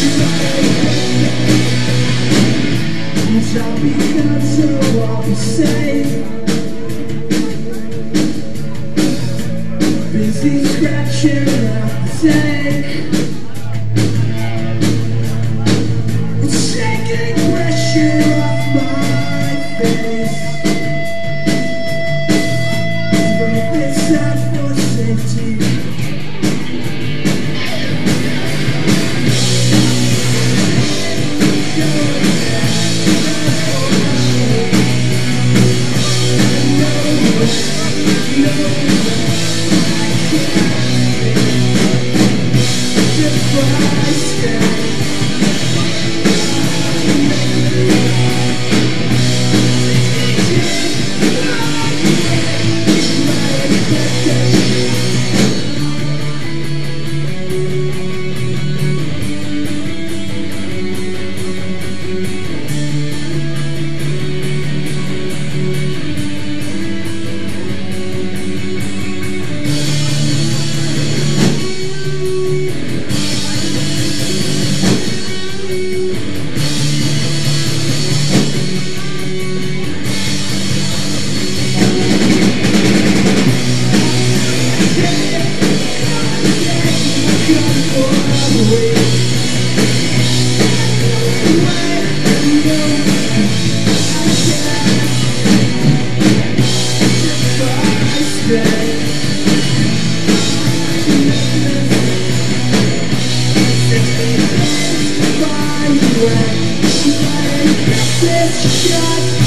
She's a this shot.